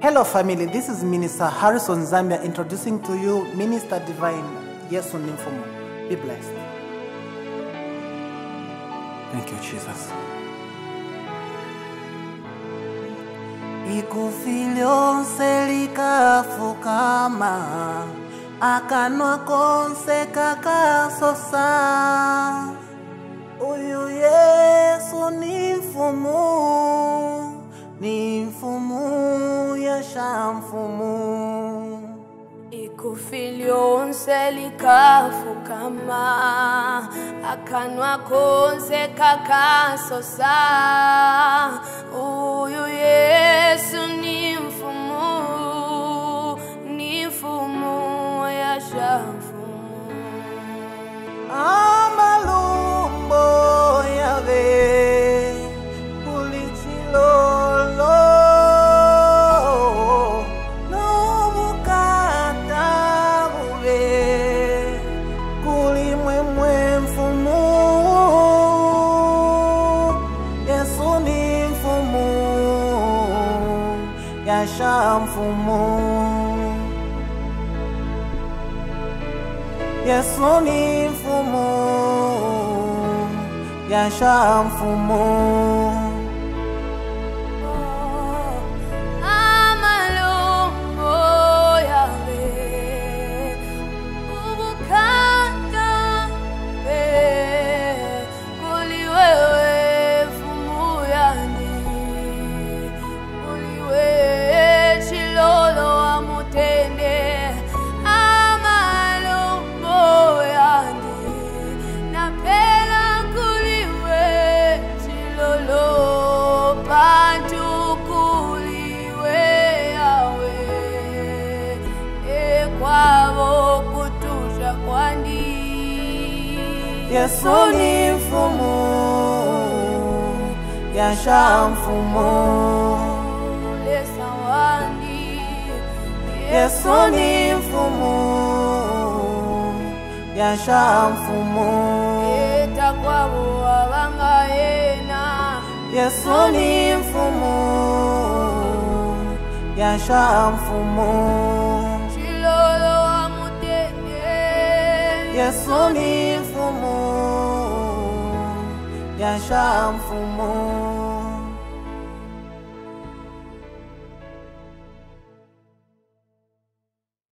Hello, family. This is Minister Harrison Zambia introducing to you Minister Divine Yesu Nimfumu. Be blessed. Thank you, Jesus. ikufilyonse likafukama akanwa konse kakasosa uyu yesu mfumu yasha mfumu ikufi lyonse likafukama akanwa konse kakasosa yasha mfumu Yesu ni mfumu, yasha mfumu. amalombo Yesu ni mfumu, yasha wandi Yesu ni mfumu, yasha mfumu. eta kwavo avanga yena Yesu ni mfumu, yasha mfumu. chilolo amutende Yesu ni mfumu, yasha mfumu.